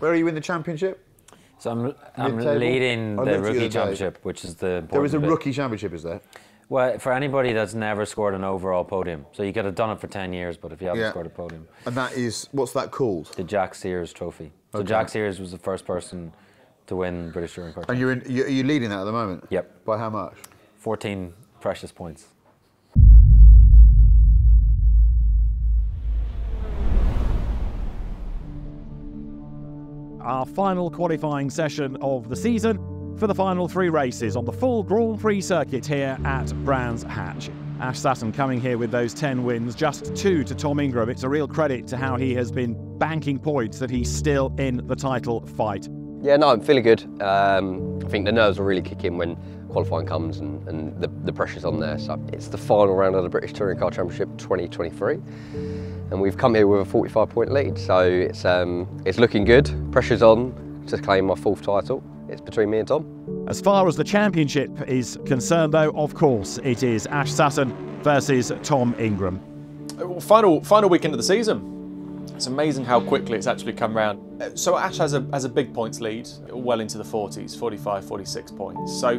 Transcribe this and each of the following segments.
Where are you in the championship? So I'm, I'm Mid-table? leading oh, the rookie the championship, which is the There is a bit. rookie championship, is there? Well, for anybody that's never scored an overall podium, so you could have done it for ten years, but if you haven't Yeah. scored a podium, And that is what's that called? the Jack Sears Trophy. So Okay. Jack Sears was the first person to win British Touring Car. And you're in, you- are you leading that at the moment? Yep. By how much? 14 precious points. Our final qualifying session of the season for the final three races on the full Grand Prix circuit here at Brands Hatch. Ash Sutton coming here with those 10 wins, just two to Tom Ingram. It's a real credit to how he has been banking points that he's still in the title fight. Yeah, no, I'm feeling good. Um, I think the nerves will really kick in when qualifying comes and, and the, the pressure's on there. So it's the final round of the British Touring Car Championship 2023. And we've come here with a 45 point lead, so it's, um, it's looking good. Pressure's on to claim my fourth title. It's between me and Tom. As far as the championship is concerned, though, of course, it is Ash Sutton versus Tom Ingram. Well, final final weekend of the season. It's amazing how quickly it's actually come round. Uh, So Ash has a has a big points lead, well into the 40s, 45, 46 points. So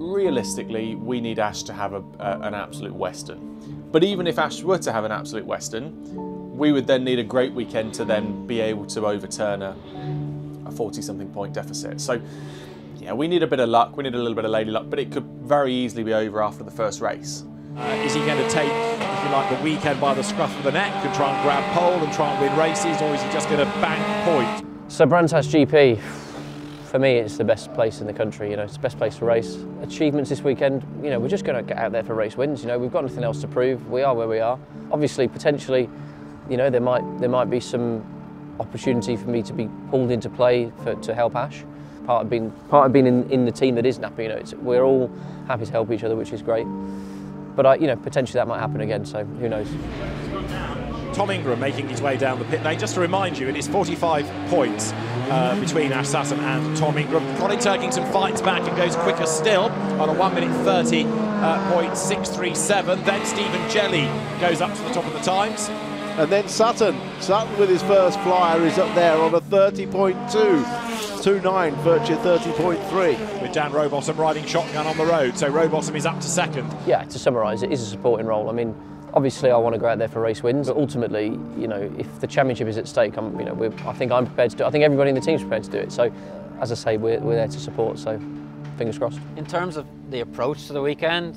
realistically, we need Ash to have a, a, an absolute western. But even if Ash were to have an absolute western, we would then need a great weekend to then be able to overturn a, a 40 something point deficit. So yeah, we need a bit of luck, we need a little bit of lady luck, but it could very easily be over after the first race. Uh, is he going to take, if you like, the weekend by the scruff of the neck and try and grab pole and try and win races, or is he just going to bank points? So Brands Hatch GP, for me, it's the best place in the country. You know, it's the best place to race. Achievements this weekend. You know, we're just going to get out there for race wins. You know, we've got nothing else to prove. We are where we are. Obviously, potentially, you know, there might there might be some opportunity for me to be pulled into play for, to help Ash. Part of being part of being in, in the team that is Napa. You know, we're all happy to help each other, which is great. But I, you know, potentially that might happen again. So who knows? Tom Ingram making his way down the pit lane. Just to remind you, it is 45 points uh, between Ash Sutton and Tom Ingram. Colin Turkington fights back and goes quicker still on a 1 minute 30 uh, point 637. Then Stephen Jelley goes up to the top of the times. And then Sutton. Sutton with his first flyer is up there on a 30.2. 29, Virtue 30.3. With Dan Rowbottom riding shotgun on the road. So Rowbottom is up to second. Yeah, to summarise, it is a supporting role. I mean, obviously, I want to go out there for race wins, but ultimately, you know, if the championship is at stake, I'm, you know, I think I'm prepared to do it. I think everybody in the team's prepared to do it. So, as I say, we're, we're there to support. So, fingers crossed. In terms of the approach to the weekend,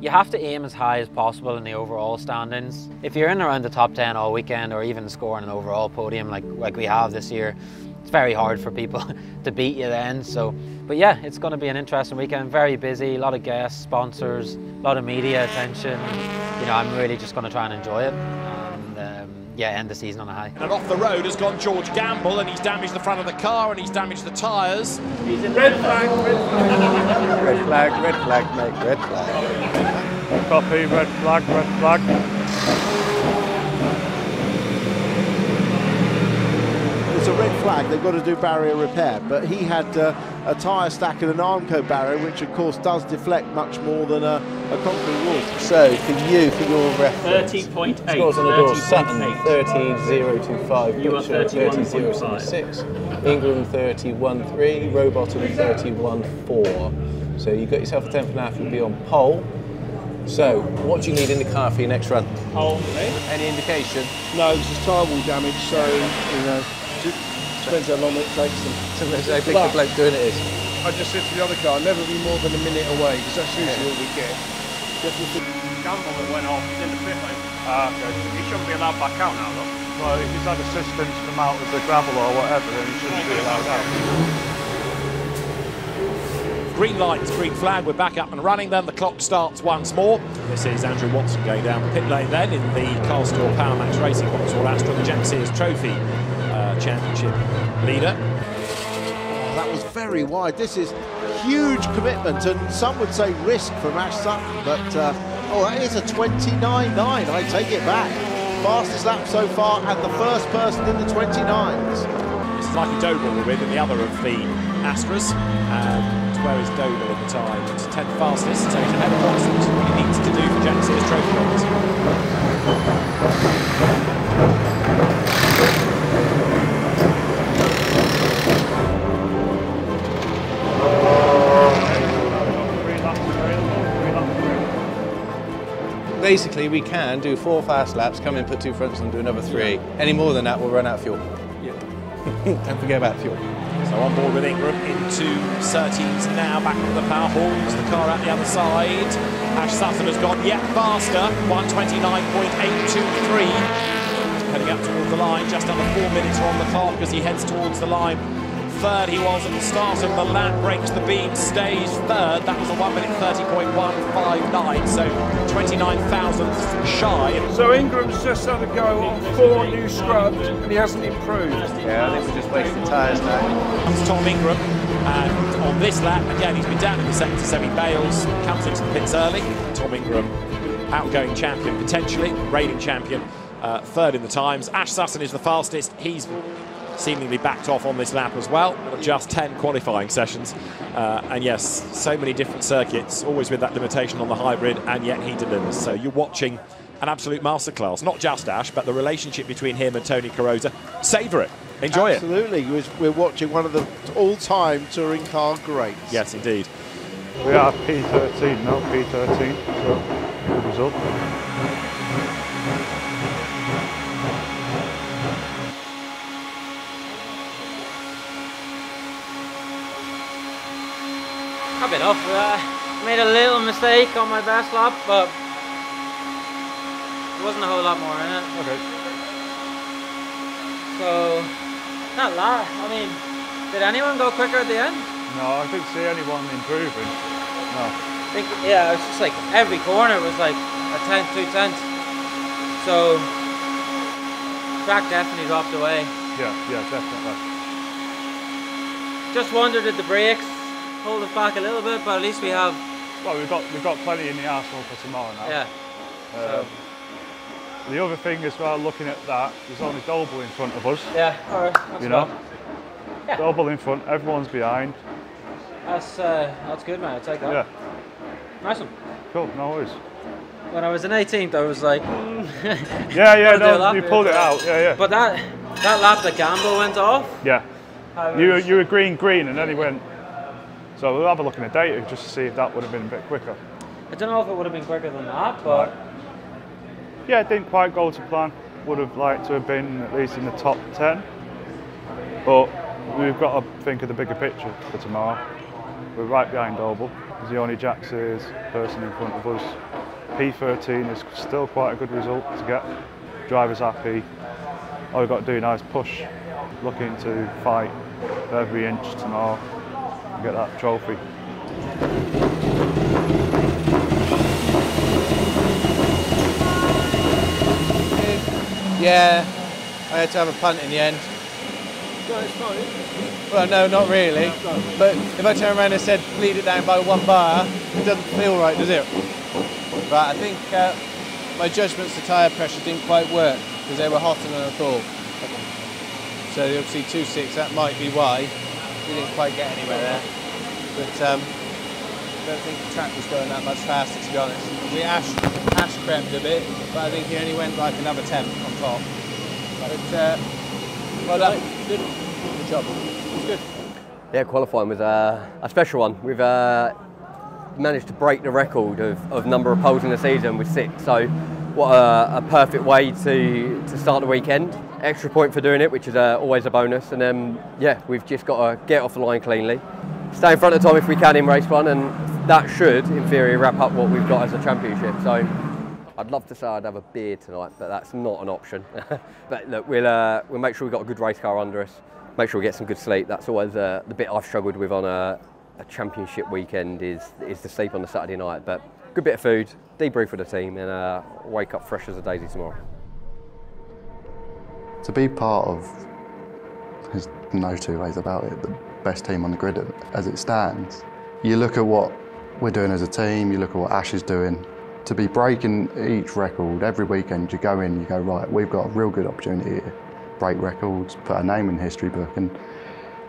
you have to aim as high as possible in the overall standings. If you're in around the top 10 all weekend or even scoring an overall podium like, like we have this year, it's very hard for people to beat you then. So, but yeah, it's going to be an interesting weekend. Very busy, a lot of guests, sponsors, a lot of media attention. You know, I'm really just going to try and enjoy it. And um, yeah, end the season on a high. And off the road has gone George Gamble, and he's damaged the front of the car and he's damaged the tyres. He's in Red flag, red flag. Red flag, red flag, mate, red flag. Copy, red flag, red flag. It's a red flag, they've got to do barrier repair. But he had uh, a tyre stack and an Armco barrier, which of course does deflect much more than a, a concrete wall. So, for you, for your reference, 30.8. scores on the door, 30.8. Sutton 30.025, You are Butcher 31.5. 30.076, Ingram 31.3, Rowbottom 31.4. So you got yourself a 10th and a half, you'll be on pole. So, what do you need in the car for your next run? Hold Any indication? No, this is tyre wall damage, so, you know, just depends how long it takes them. Sometimes how big the bloke doing it is. I just said to the other car, never be more than a minute away, because that's usually what we get. Gamble that went off, he's in the pit lane. Ah, okay. He shouldn't be allowed back out now, though. Well, if he's had assistance come out of the gravel or whatever, then he shouldn't be allowed out. Green lights, green flag, we're back up and running then. The clock starts once more. This is Andrew Watson going down the pit lane then in the Carstore Power Maxed Racing Vauxhall Astra, the Jack Sears Trophy uh, Championship leader. Oh, that was very wide. This is huge commitment, and some would say risk from Ash Sutton, but uh, oh, that is a 29.9. I take it back. Fastest lap so far, and the first person in the 29s. This is Mikey Doble we're with in the other of the Astras. And where is Doble at the time? It's 10th fastest, so he's ahead of Watson, which is what he needs to do for Jack Sears Trophy. Basically we can do four fast laps, come in, put two fronts and do another three. Any more than that, we'll run out of fuel. Don't forget about fuel. So on board with Ingram into Surtees now, back to the power halls, the car out the other side. Ash Sutton has gone yet faster, 129.823. Heading up towards the line, just under four minutes on the clock as he heads towards the line. Third he was at the start of the lap, breaks the beam, stays third. That was a 1 minute 30.159, so 29 thousandths shy. So Ingram's just had a go on four new scrubs and he hasn't improved. Yeah, I think we're just wasting tyres now. comes Tom Ingram, and on this lap, again, he's been down in the second to Semi Bales, comes into the pits early. Tom Ingram, outgoing champion potentially, reigning champion, uh, third in the times. Ash Sutton is the fastest. He's seemingly backed off on this lap as well. Just 10 qualifying sessions. Uh, and yes, so many different circuits, always with that limitation on the hybrid, and yet he delivers. So you're watching an absolute masterclass. Not just Ash, but the relationship between him and Tony Carosa. Savour it. Enjoy it. Absolutely. We're- We're watching one of the all-time touring car greats. Yes, indeed. We are P13 now, P13, so good result. I've been off. Uh, made a little mistake on my best lap, but there wasn't a whole lot more in it. Okay. So, not a lot. I mean, did anyone go quicker at the end? No, I didn't see anyone improving. No. I think, yeah, it was just like every corner was like a tenth, two tenths. So, track definitely dropped away. Yeah, yeah, definitely. Just wondered at the brakes hold us back a little bit, but at least we have, Well, we've got we've got plenty in the arsenal for tomorrow now. yeah. Um, the other thing as well, looking at that, there's only Doble in front of us. Yeah, alright. That's You know. Yeah. Doble in front, everyone's behind. That's, uh, that's good, man. I'll take that. Yeah, Nice one. cool, no worries. When I was in 18th, I was like, mm. Yeah, yeah, Gotta do a no, you pulled it out. Yeah, yeah, But that that lap the Gamble went off, yeah. You were- you were green, green, and then he went. So we'll have a look in the data just to see if that would have been a bit quicker. I don't know if it would have been quicker than that, but Yeah, it didn't quite go to plan. Would have liked to have been at least in the top 10. But we've got to think of the bigger picture for tomorrow. We're right behind Doble. Zioni Jax is person in front of us. P13 is still quite a good result to get. Driver's happy. All we've got to do now is push, looking to fight every inch tomorrow and get that trophy. Yeah, I had to have a punt in the end. Well, no, not really. But if I turn around and said lead it down by one bar, it doesn't feel right, does it? But I think uh, my judgments to tyre pressure didn't quite work because they were hotter than I thought. So obviously 2.6, that might be why we didn't quite get anywhere there. But um, I don't think the track was going that much faster, to be honest. We ash, ash crept a bit, but I think he only went like another tenth on top. But uh, well done. Good. Good job. It's good. Yeah, qualifying was uh, a special one. We've uh, managed to break the record of, of number of poles in the season with six. So, what a, a perfect way to, to start the weekend. Extra point for doing it, which is uh, always a bonus. And then, yeah, we've just got to get off the line cleanly, stay in front of Tom if we can in race one, and that should, in theory, wrap up what we've got as a championship. So, I'd love to say I'd have a beer tonight, but that's not an option. but look, we'll, uh, we'll make sure we've got a good race car under us, make sure we get some good sleep. That's always uh, the bit I've struggled with on a, a championship weekend is, is the sleep on the Saturday night. But good bit of food, debrief with the team, and uh, wake up fresh as a daisy tomorrow. To be part of, there's no two ways about it, the best team on the grid as it stands. You look at what we're doing as a team, you look at what Ash is doing. To be breaking each record every weekend, you go in, you go, right, we've got a real good opportunity here. Break records, put a name in the history book. And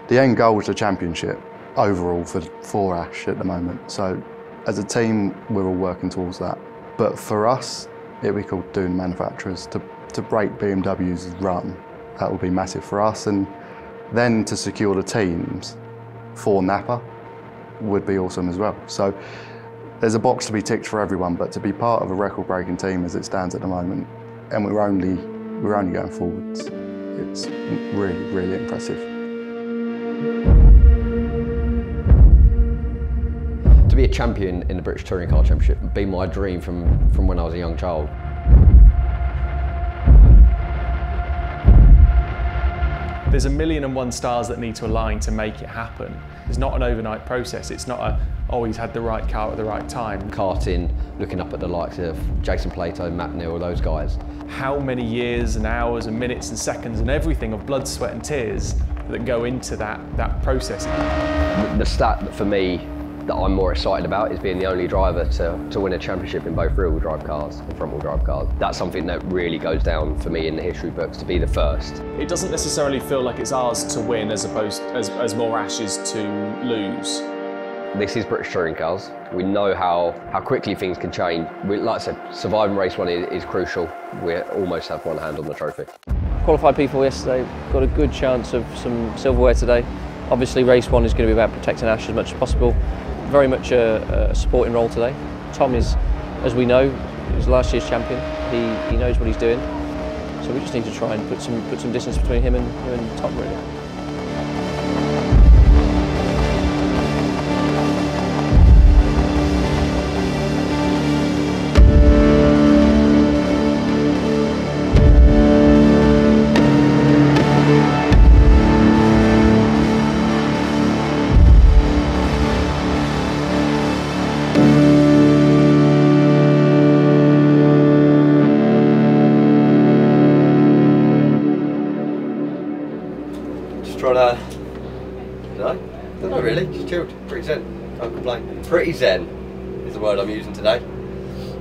the end goal is the championship overall for, for Ash at the moment. So as a team, we're all working towards that. But for us, it we call doing manufacturers to, to break BMW's run. That would be massive for us. And then to secure the teams for Napa would be awesome as well. So there's a box to be ticked for everyone, but to be part of a record-breaking team as it stands at the moment, and we're only we're only going forwards. It's really, really impressive. To be a champion in the British Touring Car Championship would be my dream from, from when I was a young child. There's a million and one stars that need to align to make it happen. It's not an overnight process. It's not a, oh, he's had the right car at the right time. Karting, looking up at the likes of Jason Plato, Matt Neal, those guys. How many years and hours and minutes and seconds and everything of blood, sweat and tears that go into that, that process. The stat that for me that I'm more excited about is being the only driver to, to win a championship in both rear-wheel drive cars and front-wheel drive cars. That's something that really goes down for me in the history books to be the first. It doesn't necessarily feel like it's ours to win as opposed as, as more ashes to lose. This is British touring cars. We know how, how quickly things can change. We, like I said, surviving race one is, is crucial. We almost have one hand on the trophy. Qualified people yesterday, got a good chance of some silverware today. Obviously race one is going to be about protecting Ash as much as possible. Very much a, a supporting role today. Tom is, as we know, is last year's champion. He, he knows what he's doing. So we just need to try and put some, put some distance between him and, him and Tom really. Pretty zen is the word I'm using today.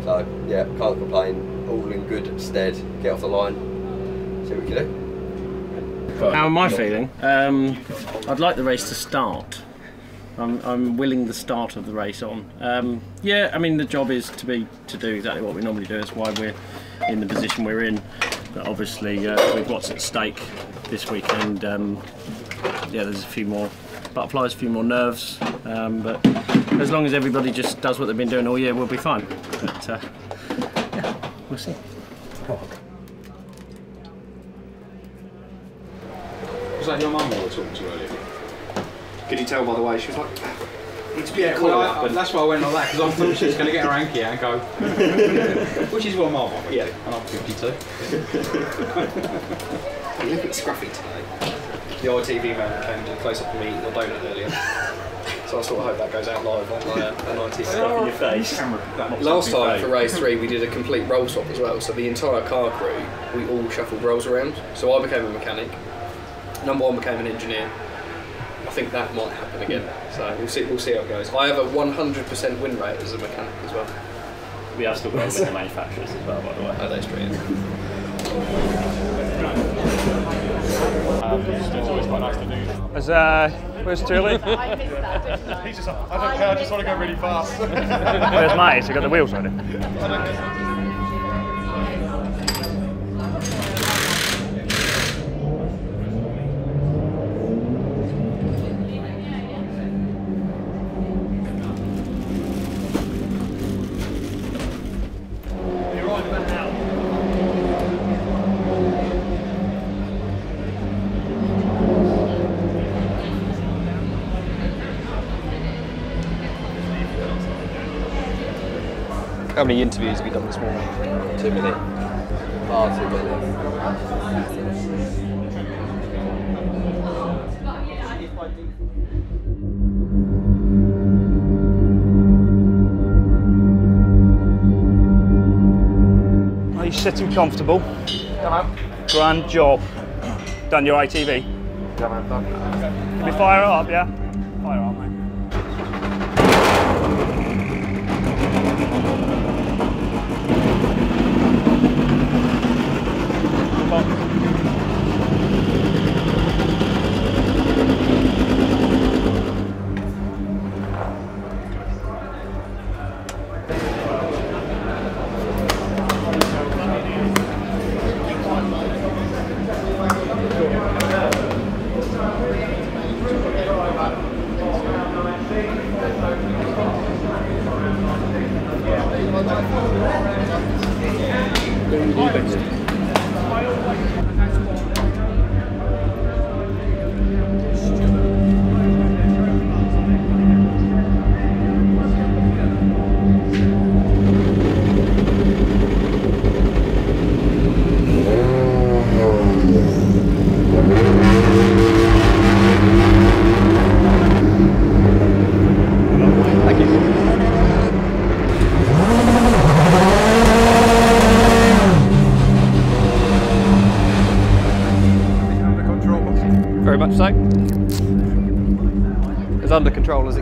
So yeah, can't complain, all in good stead, get off the line, see what we can do. How am I feeling? Um, I'd like the race to start. I'm, I'm willing the start of the race on. Um, yeah, I mean the job is to be to do exactly what we normally do. That's why we're in the position we're in. But obviously, uh, with what's at stake this weekend, um, yeah, there's a few more butterflies, a few more nerves. Um, but as long as everybody just does what they've been doing all year, we'll be fine. But uh, yeah, we'll see. Was that your mum you were talking to earlier? Could you tell by the way she was like, it's Yeah, well, I, I, that's why I went like that because I thought she was going to get her hanky out and go, which is what my mum Yeah. and I'm 52. You look a bit scruffy today. The ITV man came to close up a meeting or donut earlier. So I sort of hope that goes out live on, uh, on ITV. Stuff in your face. Camera, Last time for race three, we did a complete role swap as well. So the entire car crew, we all shuffled roles around. So I became a mechanic. Number one became an engineer. I think that might happen again. So we'll see. We'll see how it goes. I have a 100% win rate as a mechanic as well. We have still got to win the manufacturers as well, by the way. Oh, that's true. Um, it's always quite nice to do that. Is, uh, where's Tully? He's just, I don't care, I just want to go really fast. where's Matty? Has he got the wheels ready? How many interviews have you done this morning? Too many. Far too many. Are you sitting comfortable? Grand job. Done your ITV? Can we fire it up, yeah?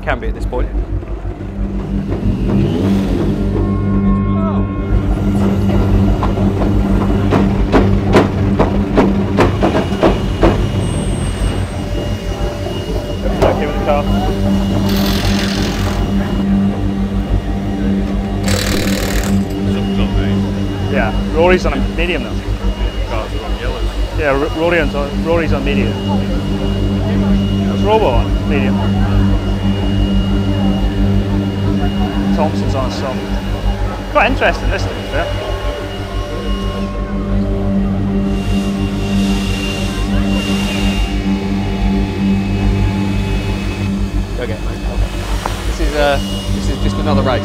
Can be at this point. Yeah, Rory's on a medium now. Yeah, Rory's on, Rory's on medium. What's Robo on? Medium. Thompson's on soft. Quite interesting, this to be fair. Go get mate. This is uh, this is just another race.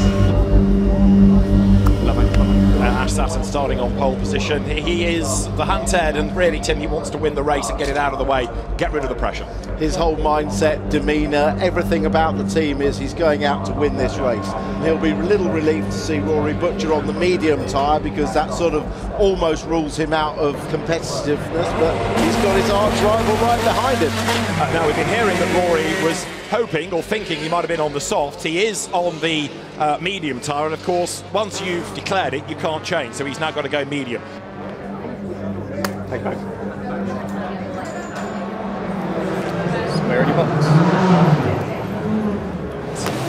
Uh, Ash Sutton starting on pole position. He is the hunted, and really, Tim, he wants to win the race and get it out of the way, get rid of the pressure. His whole mindset, demeanour, everything about the team is he's going out to win this race. And he'll be a little relieved to see Rory Butcher on the medium tyre because that sort of almost rules him out of competitiveness, but he's got his arch rival right behind him. Uh, now, we've been hearing that Rory was hoping or thinking he might have been on the soft. He is on the uh, medium tyre, and of course, once you've declared it, you can't change, so he's now got to go medium. Take back. Square in your box.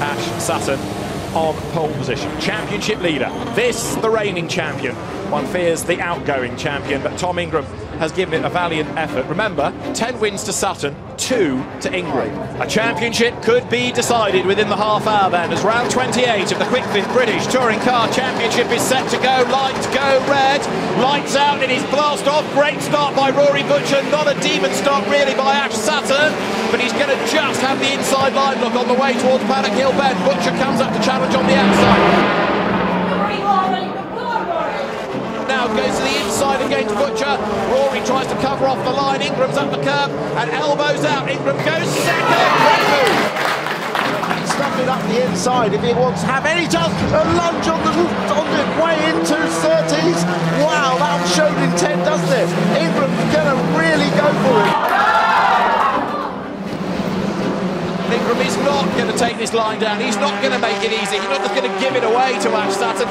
Ash Sutton on pole position. Championship leader. This, the reigning champion. One fears the outgoing champion, but Tom Ingram has given it a valiant effort. Remember, 10 wins to Sutton, 2 to Ingram. A championship could be decided within the half hour then, as round 28 of the Kwik Fit British Touring Car Championship is set to go. Lights go red, lights out, it is blast off. Great start by Rory Butcher, not a demon start really by Ash Sutton, but he's going to just have the inside line look on the way towards Paddock Hill Bend. Butcher comes up to challenge on the outside. Now goes to the inside against Butcher. Rory tries to cover off the line. Ingram's up the curb and elbows out. Ingram goes second. Stuff it up the inside if he wants to have any chance. A lunge on the on the way into Surtees. Wow, that showed intent, doesn't it? Ingram's going to really go for it. Ingram is not going to take this line down. He's not going to make it easy. He's not just going to give it away to Ash Sutton.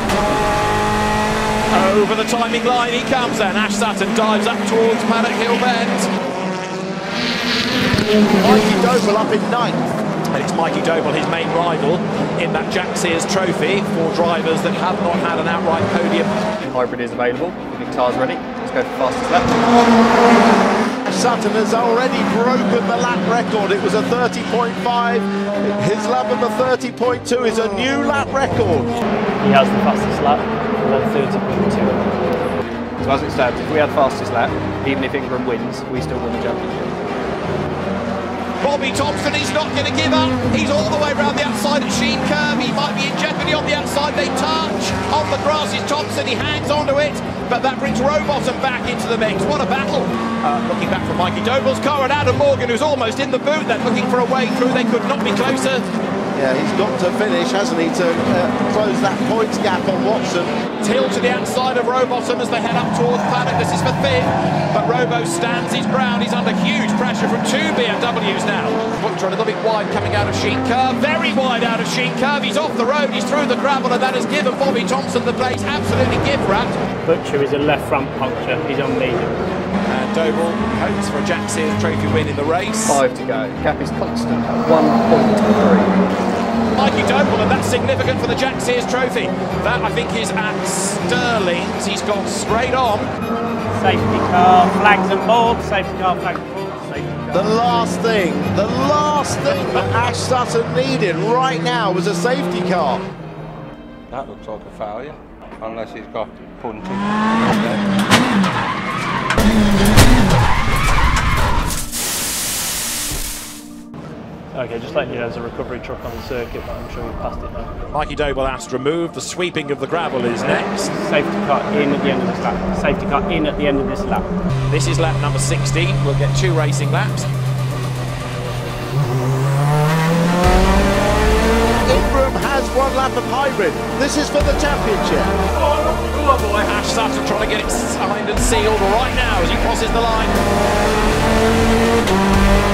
Over the timing line he comes and Ash Sutton dives up towards Paddock Hill Bend. Mikey Doble up in ninth. And it's Mikey Doble, his main rival, in that Jack Sears trophy for drivers that have not had an outright podium. Hybrid is available. The car's ready. Let's go for fastest lap. Sutton has already broken the lap record. It was a 30.5. His lap of a 30.2 is a new lap record. He has the fastest lap, 30.2. So as it stands, if we had fastest lap, even if Ingram wins, we still win the championship. Bobby Thompson, he's not going to give up. He's all the way around the outside at Sheene Curve. He might be in jeopardy on the outside. They touch. On the grass is Thompson. He hangs onto it. But that brings Rowbottom back into the mix. What a battle. Uh, looking back from Mikey Doble's car and Adam Morgan, who's almost in the boot. They're looking for a way through. They could not be closer. Yeah, he's got to finish, hasn't he, to uh, close that points gap on Watson. Till to the outside of Rowbottom as they head up towards Paddock. This is for Finn, but Robo stands his ground. He's under huge pressure from two BMWs now. Butcher a little bit wide coming out of Sheene Curve, very wide out of Sheene Curve. He's off the road, he's through the gravel, and that has given Bobby Thompson the place absolutely gift wrapped. Butcher is a left front puncture. He's on medium. And Doble hopes for a Jack Sears trophy win in the race. Five to go. Gap is constant at 1.3. Mikey Doble, and that's significant for the Jack Sears trophy. That, I think, is at Stirlings. He's gone straight on. Safety car, flags and boards. Safety car, flags and boards. Safety car. The last thing, the last thing that Ash Sutton needed right now was a safety car. That looks like a failure, unless he's got punting. Okay, just letting you know there's a recovery truck on the circuit, but I'm sure you've passed it now. Mikey Doble asked removed. The sweeping of the gravel is next. Safety car in at the end of this lap. Safety car in at the end of this lap. This is lap number 16. We'll get two racing laps. Ingram has of hybrid. This is for the championship. Oh boy, Ash Sutton trying to get it signed and sealed right now as he crosses the line.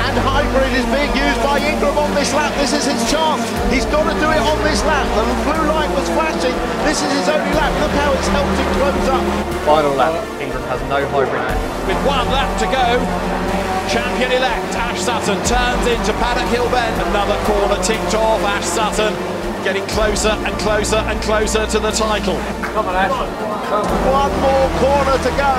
And Hybrid is being used by Ingram on this lap. This is his chance. He's got to do it on this lap. The blue light was flashing. This is his only lap. Look how it's helped him close up. Final lap. Ingram has no hybrid. With one lap to go, champion-elect Ash Sutton turns into Paddock Hill Bend. Another corner ticked off. Ash Sutton getting closer and closer and closer to the title. Come on, Ash. One more corner to go.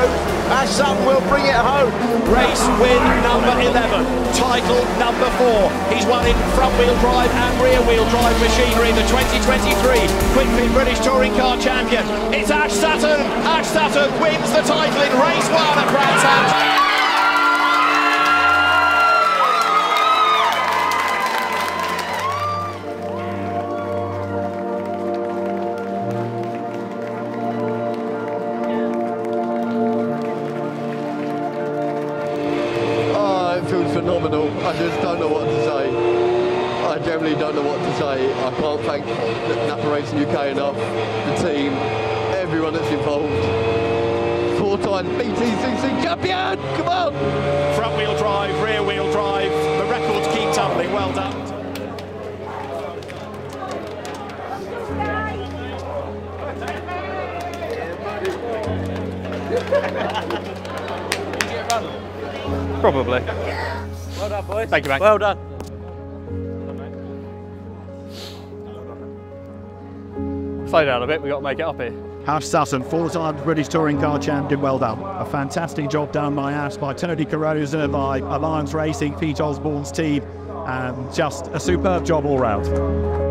Ash Sutton will bring it home. Race win number 11, title number 4. He's won in front wheel drive and rear wheel drive machinery, the 2023 Quick British Touring Car Champion. It's Ash Sutton. Ash Sutton wins the title in race 1 at Brands Hatch. Thank you, mate. Well done. Slow down a bit, we've got to make it up here. Ash Sutton, four-time British Touring Car Champion, well done. A fantastic job done by Ash, by Tony Carosa, by Alliance Racing, Pete Osborne's team, and just a superb job all round.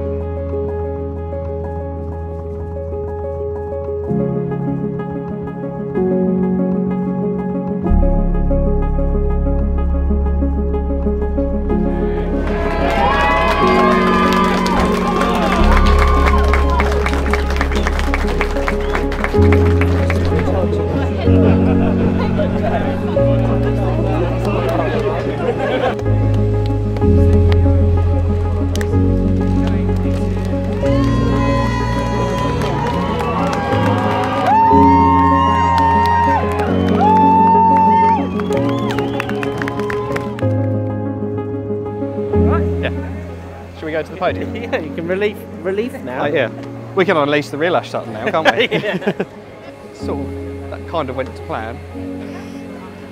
Go to the podium? yeah, you can relief relief now. Oh, yeah. We can unleash the real Ash Sutton now, can't we? Yeah. sort of, that kind of went to plan.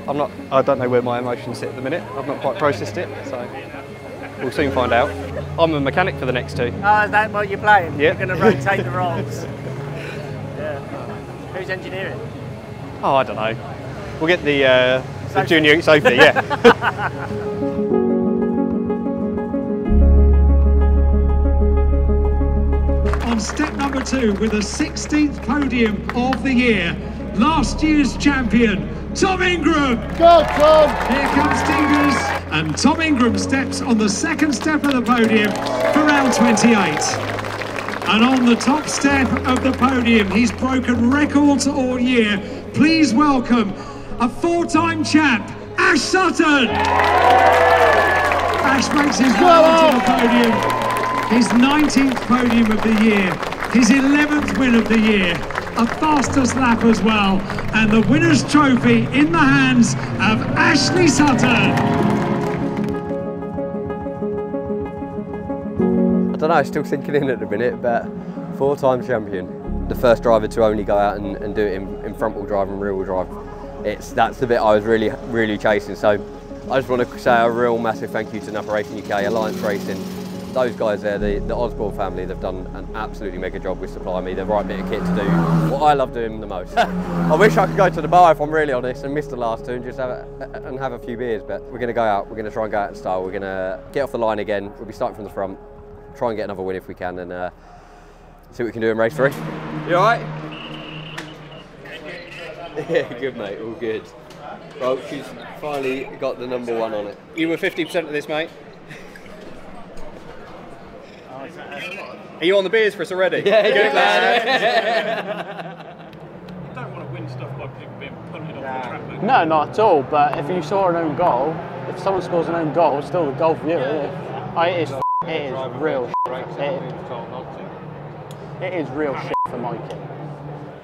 I'm not, I don't know where my emotions sit at the minute. I've not quite processed it, so we'll soon find out. I'm a mechanic for the next two. Oh, is that what you're playing? Yeah. You're going to rotate the roles. yeah. Who's engineering? Oh, I don't know. We'll get the, uh, the junior Sophie, yeah. On step number two with a 16th podium of the year. Last year's champion, Tom Ingram. Go, Tom! Here comes Tingers. And Tom Ingram steps on the second step of the podium for round 28. And on the top step of the podium, he's broken records all year. Please welcome a four-time champ, Ash Sutton. Ash makes his way onto the podium. His 19th podium of the year, his 11th win of the year, a fastest lap as well, and the winner's trophy in the hands of Ashley Sutton. I don't know, still sinking in at the minute, but four-time champion. The first driver to only go out and, and do it in, in front-wheel drive and rear-wheel drive. It's that's the bit I was really, really chasing. So I just want to say a real massive thank you to Racing UK, Alliance Racing. Those guys there, the, the Osborne family, they've done an absolutely mega job with supplying me the right bit of kit to do what I love doing the most. I wish I could go to the bar if I'm really honest and miss the last two and just have a, and have a few beers, but we're going to go out, we're going to try and go out in style, we're going to get off the line again, we'll be starting from the front, try and get another win if we can and uh, see what we can do in race three. You alright? Yeah, good mate, all good. Well, she's finally got the number one on it. You were 50% of this, mate. Are you on the beers for us already? Yeah, Good yeah. lad. You don't want to win stuff by people being punted off the track. No, not at all. But if you saw an own goal, if someone scores an own goal, it's still a goal for you. Isn't it? I, it is, it is real. shit. It, it is real shit for Mikey.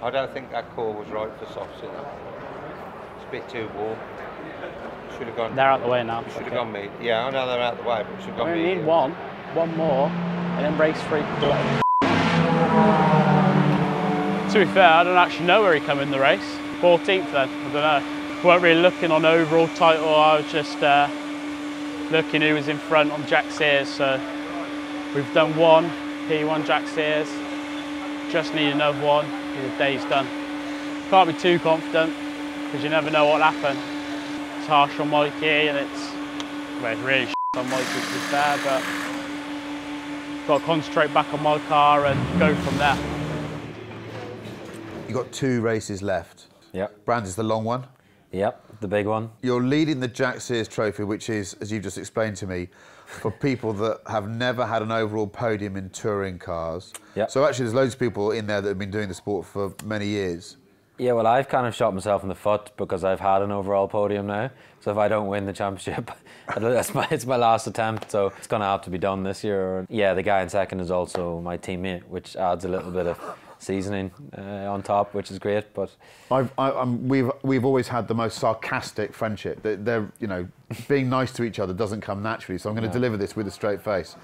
I don't think that call was right for softs in that. It's a bit too warm. Should have gone. They're out the way now. Should have gone me. Yeah, I know they're out the way, but should have gone We me. only need one, one more, and then three can. To be fair, I don't actually know where he come in the race. 14th then, I don't know. weren't really looking on overall title, I was just uh, looking who was in front on Jack Sears. So we've done one, P1 Jack Sears. Just need another one, the day's done. Can't be too confident, because you never know what'll happen. It's harsh on Mikey, and it's, well, it's really on Mikey to be fair, but got to concentrate back on my car and go from there. You've got two races left. Yep. Brands is the long one. Yep, the big one. You're leading the Jack Sears Trophy, which is, as you've just explained to me, for people that have never had an overall podium in touring cars. Yep. So actually, there's loads of people in there that have been doing the sport for many years. Yeah, well, I've kind of shot myself in the foot because I've had an overall podium now. So if I don't win the championship, that's my, it's my last attempt. So it's going to have to be done this year. Yeah, the guy in second is also my teammate, which adds a little bit of seasoning uh, on top, which is great. But I've, I, we've we've always had the most sarcastic friendship. They're, they're you know, being nice to each other doesn't come naturally. So I'm going to No. deliver this with a straight face.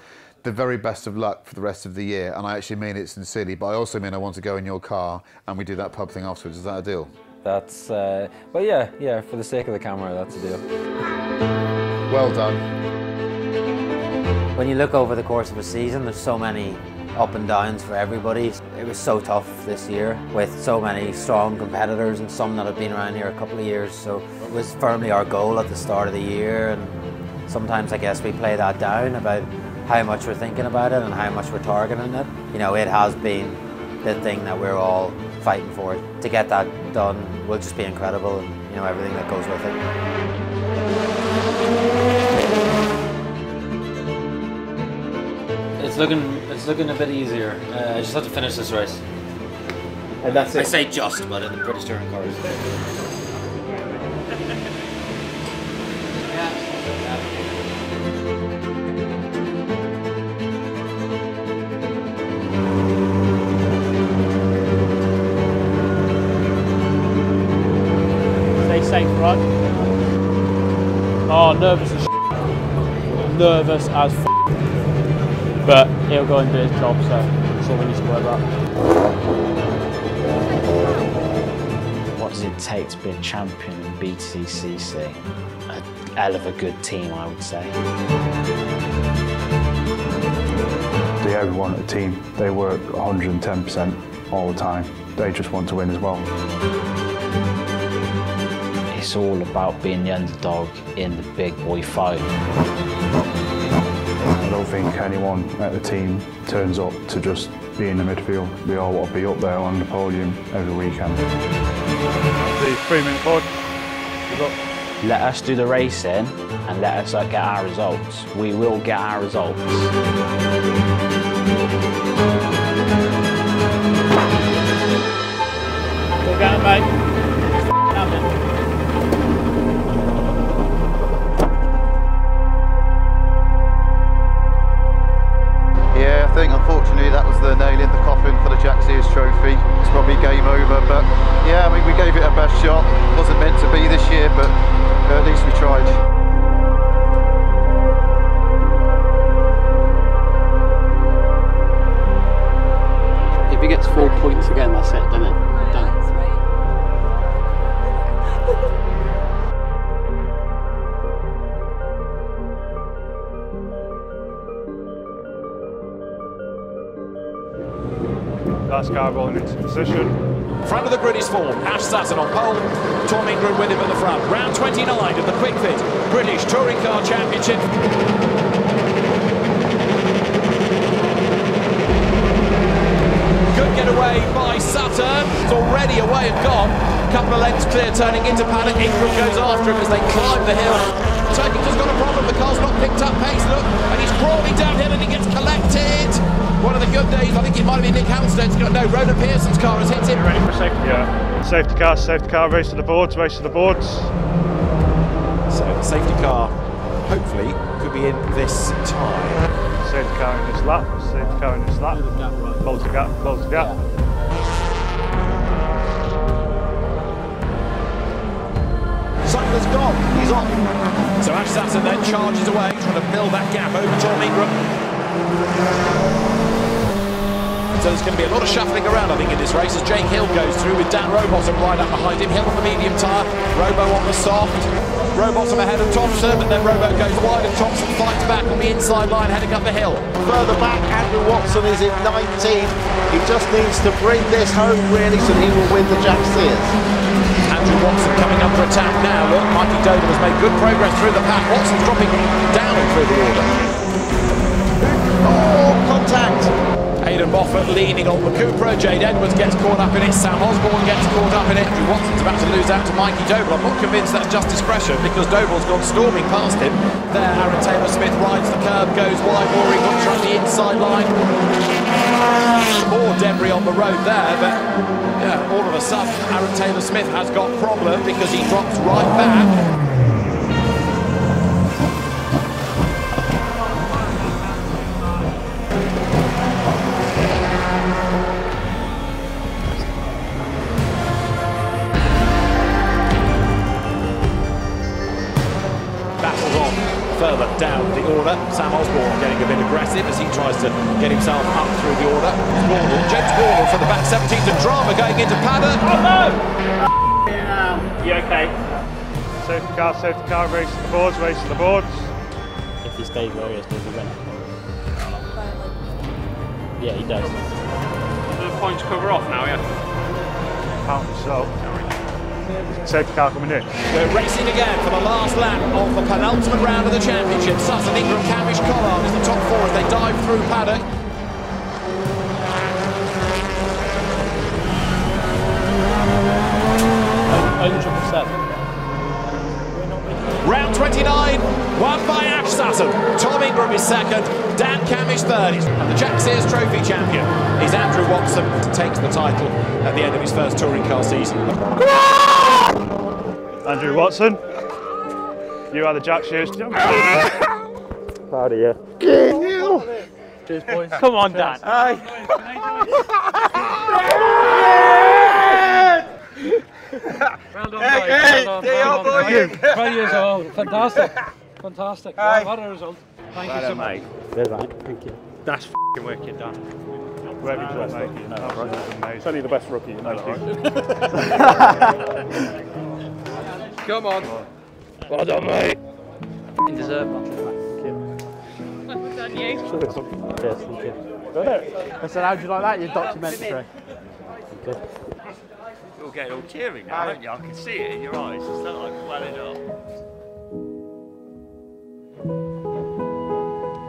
The very best of luck for the rest of the year, and I actually mean it sincerely. But I also mean I want to go in your car and we do that pub thing afterwards. Is that a deal? that's, uh, but yeah, yeah, for the sake of the camera, that's a deal. Well done. When you look over the course of a season, there's so many up and downs for everybody. It was so tough this year with so many strong competitors and some that have been around here a couple of years. So it was firmly our goal at the start of the year. And sometimes I guess we play that down about how much we're thinking about it and how much we're targeting it. You know, it has been the thing that we're all fighting for. To get that done will just be incredible and, you know, everything that goes with it. It's looking, it's looking a bit easier. Uh, I just have to finish this race. And that's it. I say just, but in the British touring cars. Oh, nervous as Nervous as But he'll go and do his job, so that's all we need to worry about. What does it take to be a champion in BTCC? A hell of a good team, I would say. The everyone at the team, they work 110% all the time. They just want to win as well. It's all about being the underdog in the big boy fight. I don't think anyone at the team turns up to just be in the midfield. We all want to be up there on the podium every weekend. The three minute board. You got Let us do the racing and let us uh, get our results. We will get our results. Go get him, mate. Car rolling into position. Front of the grid is formed. Ash Sutton on pole. Tom Ingram with him at the front. Round 29 of the Kwik Fit British Touring Car Championship. Good get away by Sutton. It's already away and gone. Couple of lengths clear turning into paddock. Ingram goes after him as they climb the hill. Turkington's got a problem. The car's not picked up pace. Look, and he's crawling downhill and he gets collected. One of the good days. I think it might have been Nick Halstead's. No, Ronan Pearson's car has hit him. Ready for safety? Yeah. Safety car, safety car, race to the boards, race to the boards. So the safety car, hopefully, could be in this time. Safety car in this lap, safety car in this lap. Close the gap, close the gap. Sutler's gone. He's off. So Ash Sutton then charges away, trying to fill that gap over Tom Ingram. So there's going to be a lot of shuffling around, I think, in this race as Jake Hill goes through with Dan Rowbottom right up behind him. Hill on the medium tyre, Robo on the soft. Rowbottom ahead of Thompson, but then Robo goes wide and Thompson fights back on the inside line heading up the hill. Further back, Andrew Watson is in 19. He just needs to bring this home, really, so he will win the Jack Sears. Andrew Watson coming under attack now. Look, Mikey Doble has made good progress through the pack. Watson's dropping down through the order. Oh, contact. Aiden Moffat leaning on the Cupra. Jade Edwards gets caught up in it. Sam Osborne gets caught up in it. Andrew Watson's about to lose out to Mikey Doble. I'm not convinced that's just discretion because Doble's gone storming past him. There, Aron Taylor Smith rides the curb, goes wide. Rory Butcher on the inside line. More debris on the road there, but yeah, all of a sudden, Aron Taylor Smith has got problem because he drops right back. Car, safety car, race to the boards, race to the boards. If he stays where he is, does he win? Yeah, he does. The points cover off now, yeah? Apparently so. Safety car coming in. We're racing again for the last lap of the penultimate round of the championship. Sutton, Ingram, Cammish, Collard is the top four as they dive through Paddock. Oh, Round 29, won by Ash Sutton. Tom Ingram is second, Dan Cammish third. And the Jack Sears Trophy champion is Andrew Watson, who takes the title at the end of his first touring car season. Andrew Watson. You are the Jack Sears champion. Proud of you. Cheers, boys. Come on, Dan. Well done, Hey, boys. hey, well done, hey, well done. boy. Thank you. 20 years old. Fantastic. Fantastic. Aye. What a result. Thank Well you so done, much. mate. Cheers, mate. Thank you. That's f***ing wicked, Dan. Great result, mate. Absolutely amazing. It's only the best rookie, you know Come on. Well done, mate. You deserve Cheers, thank you. I said, how'd you like that, your documentary? Good. You're getting all teary now, aren't you? I can see it in your eyes. It's not like welling up.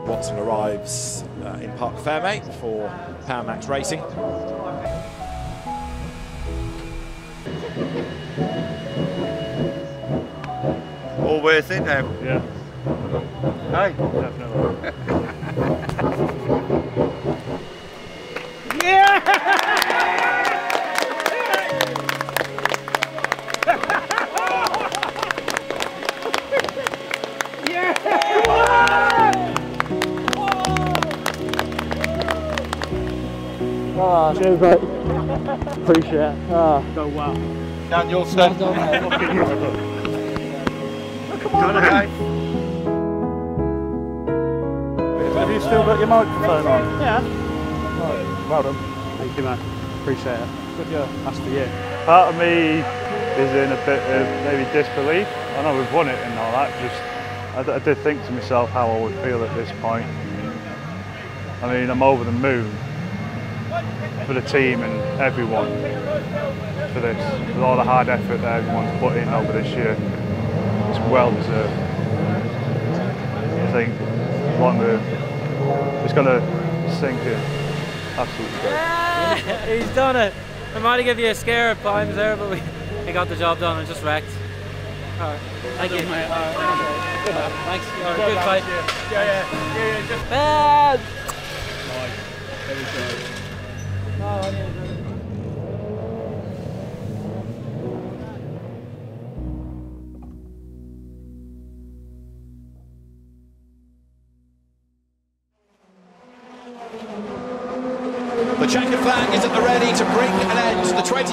Watson arrives uh, in parc fermé for Power Maxed Racing. All worth it now. Yeah. Hey. cheers, mate. Appreciate it. Oh. Go well. Dan, you're set. Well done, Come on, okay. Have you still got your microphone on? Yeah. Well done. Thank you, man. Appreciate it. Good year. That's for you. Part of me is in a bit of maybe disbelief. I know we've won it and all that. Just I did think to myself how I would feel at this point. I mean, I'm over the moon for the team and everyone for this. With all the hard effort that everyone's put in over this year, it's well deserved. I think one the it's going to sink in. Absolutely great. He's done it. I might have given you a scare at times there, but we, we got the job done and just wrecked. All right. Thank you. All right. Good man. Thanks. All right. Good fight. Yeah, yeah, yeah, yeah. Just Bad. There we go. Oh, yeah. The checkered flag is at the ready to bring an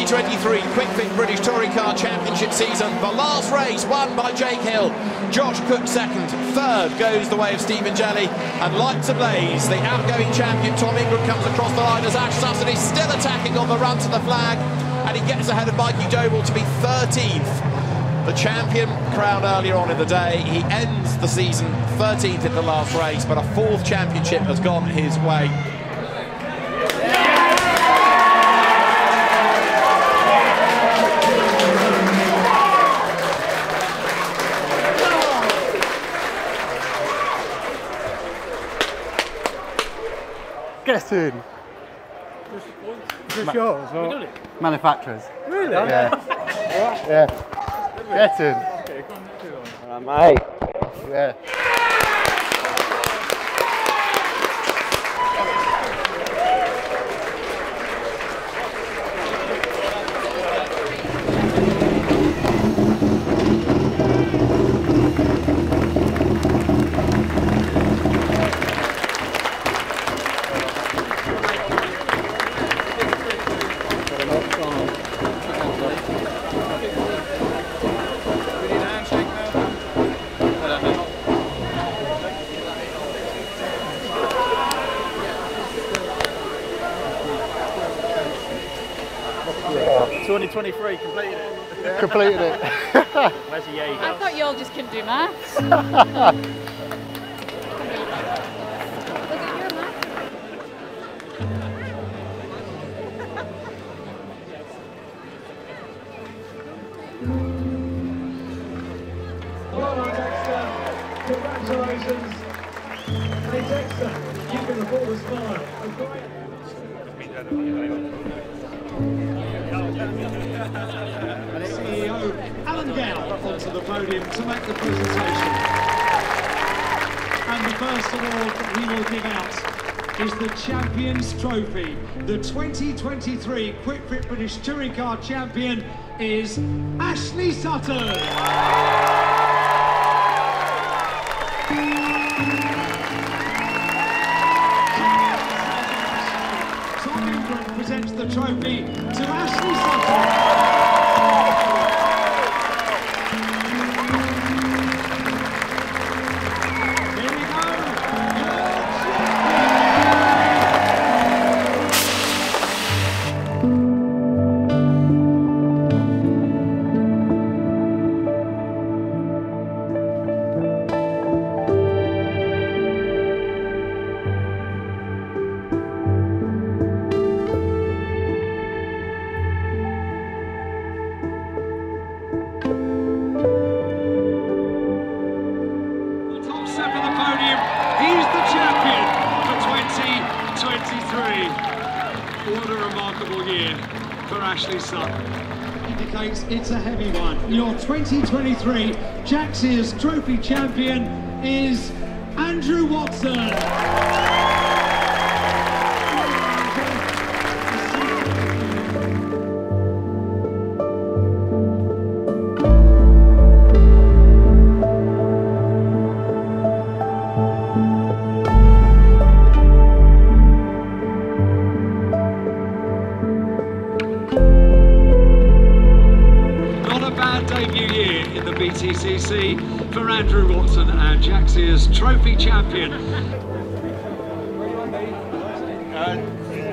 2023 Kwik Fit British Touring Car Championship season. The last race won by Jake Hill. Josh Cook second. Third goes the way of Stephen Jelley. And lights ablaze, the outgoing champion Tom Ingram comes across the line as Ash Sutton is still attacking on the run to the flag. And he gets ahead of Mikey Doble to be 13th. The champion crowned earlier on in the day. He ends the season 13th in the last race, but a fourth championship has gone his way. Get in. Just Ma- yours, or- Manufacturers. Really? Yeah. yeah. Get in. mate. Yeah. Twenty twenty three completed it. Completed it. Where's the Jaeger? I thought you all just couldn't do maths. Champions Trophy. The 2023 Kwik Fit British Touring Car Champion is Ashley Sutton. Presents the trophy to Ashley Sutton. Sears Trophy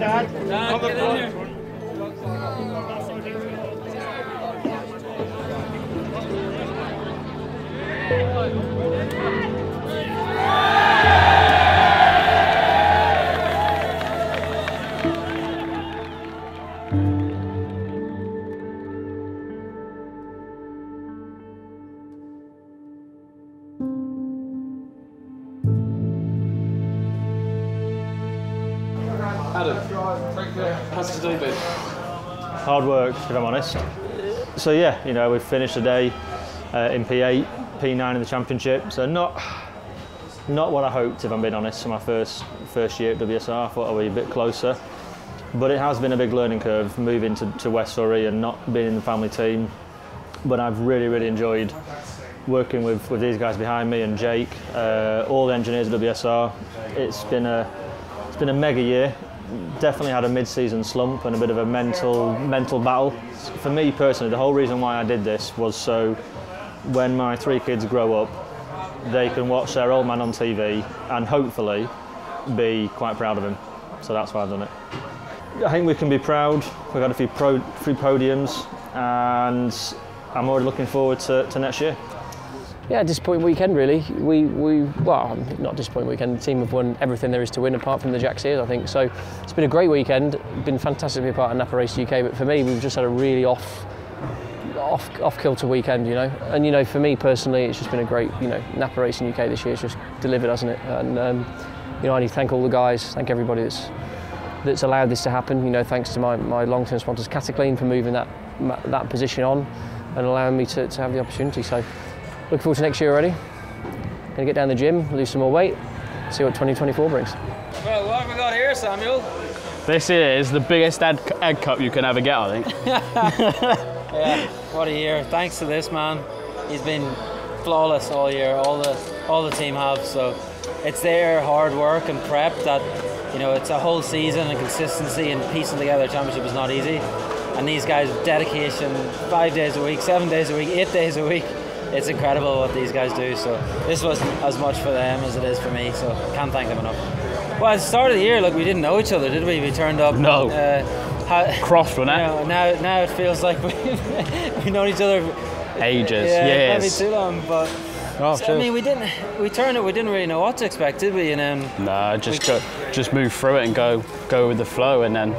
charge hard work, if I'm honest. So yeah, you know, we've finished the day uh, in P8, P9 in the championship. So not not what I hoped, if I'm being honest. For my first first year at WSR, I thought I'd be a bit closer. But it has been a big learning curve moving to, to West Surrey and not being in the family team. But I've really, really enjoyed working with, with these guys behind me and Jake, uh, all the engineers at WSR. It's been a it's been a mega year. Definitely had a mid-season slump and a bit of a mental mental battle. For me personally, the whole reason why I did this was so when my three kids grow up, they can watch their old man on TV and hopefully be quite proud of him. So that's why I've done it. I think we can be proud. We've got a few, pro, podiums and I'm already looking forward to, to next year. Yeah, disappointing weekend really. We, we well, not disappointing weekend. The team have won everything there is to win apart from the Jack Sears, I think. So it's been a great weekend. Been fantastic to be part of Napa Race UK. But for me, we've just had a really off, off, off kilter weekend. You know, and you know, for me personally, it's just been a great, you know, Napa Racing UK this year. It's just delivered, hasn't it? And um, you know, I need to thank all the guys, thank everybody that's that's allowed this to happen. You know, thanks to my, my long-term sponsors, Cataclean, for moving that that position on and allowing me to, to have the opportunity. So. Looking forward to next year already. Gonna get down the gym, lose some more weight, see what 2024 brings. Well, what have we got here, Samuel? This is the biggest egg, egg cup you can ever get, I think. yeah, what a year. Thanks to this man. He's been flawless all year, all the all the team have. So it's their hard work and prep that you know it's a whole season and consistency and piecing together a championship is not easy. And these guys dedication five days a week, seven days a week, eight days a week it's incredible what these guys do. So this was as much for them as it is for me. So can't thank them enough. Well, at the start of the year, look, we didn't know each other, did we? We turned up. No. Uh, how, Crossed, you know, now, now it feels like we we known each other ages. Yeah, years. maybe too long, but. Oh, so, I mean, we didn't. We turned it. We didn't really know what to expect, did we? And um, no, just go, just move through it and go, go with the flow. And then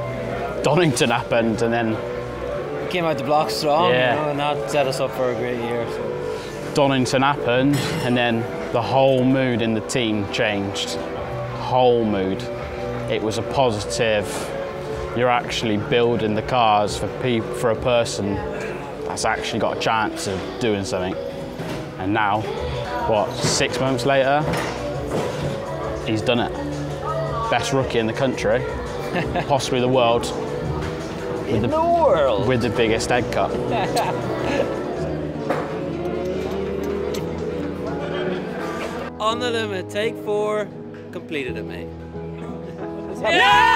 Donington happened, and then came out the block strong. Yeah. You know, and that set us up for a great year. So. Donington happened, and then the whole mood in the team changed. Whole mood. It was a positive. You're actually building the cars for for a person that's actually got a chance of doing something. And now, what? Six months later, he's done it. Best rookie in the country, possibly the world. In the, the world. With the biggest egg cup. On the limit, take four, completed it, mate. yeah!